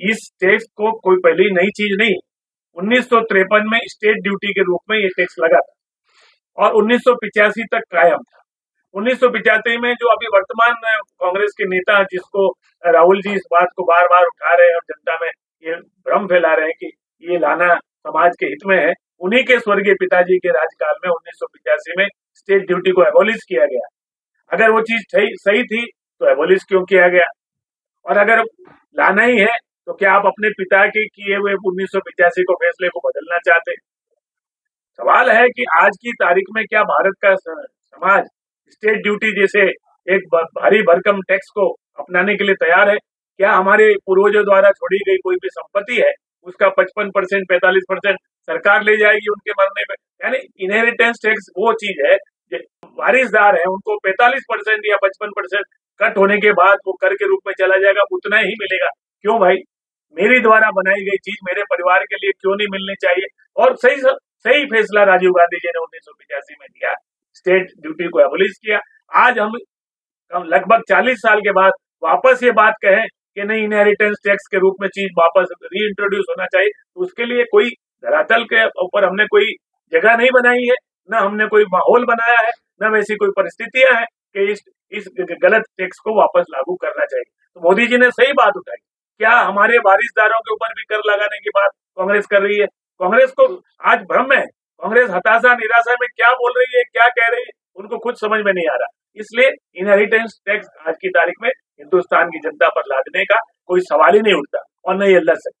इस टैक्स को कोई पहली नई चीज़ नहीं। उन्नीस में स्टेट ड्यूटी के रूप में ये टैक्स लगा था और उन्नीस तक कायम था। उन्नीस में जो अभी वर्तमान कांग्रेस के नेता जिसको राहुल जी इस बात को बार बार उठा रहे हैं और जनता में ये भ्रम फैला रहे हैं कि ये लाना समाज के हित में है, उन्हीं के स्वर्गीय पिताजी के राजकाल में उन्नीस में स्टेट ड्यूटी को एबोलिश किया गया। अगर वो चीज़ सही थी तो एबोलिश क्यों किया गया? और अगर लाना ही है तो क्या आप अपने पिता के किए हुए उन्नीस को फैसले को बदलना चाहते सवाल है कि आज की तारीख में क्या भारत का समाज स्टेट ड्यूटी जैसे एक भारी भरकम टैक्स को अपनाने के लिए तैयार है? क्या हमारे पूर्वजों द्वारा छोड़ी गई कोई भी संपत्ति है, उसका पचपन परसेंट, पैंतालीस परसेंट सरकार ले जाएगी उनके मरने में यानी इनहेरिटेंस टैक्स वो चीज़ है वारिसदार है, उनको पैंतालीस परसेंट या पचपन परसेंट कट होने के बाद वो कर के रूप में चला जाएगा, उतना ही मिलेगा। क्यों भाई? मेरी द्वारा बनाई गई चीज़ मेरे परिवार के लिए क्यों नहीं मिलनी चाहिए? और सही सही फैसला राजीव गांधी जी ने उन्नीस सौ पचासी में दिया। स्टेट ड्यूटी को एबोलिश किया। आज हम लगभग 40 साल के बाद वापस ये बात कहें कि नहीं इनहेरिटेंस टैक्स के रूप में चीज़ वापस री इंट्रोड्यूस होना चाहिए। तो उसके लिए कोई धरातल के ऊपर हमने कोई जगह नहीं बनाई है। न हमने कोई माहौल बनाया है, न वैसी कोई परिस्थितियाँ हैं कि इस इस गलत टैक्स को वापस लागू करना चाहिए। तो मोदी जी ने सही बात उठाई। क्या हमारे वारिसदारों के ऊपर भी कर लगाने की बात कांग्रेस कर रही है? कांग्रेस को आज भ्रम है। कांग्रेस हताशा, निराशा में क्या बोल रही है, क्या कह रही है, उनको खुद समझ में नहीं आ रहा। इसलिए इनहेरिटेंस टैक्स आज की तारीख में हिंदुस्तान की जनता पर लादने का कोई सवाल ही नहीं उठता। और न ये लड़ सकता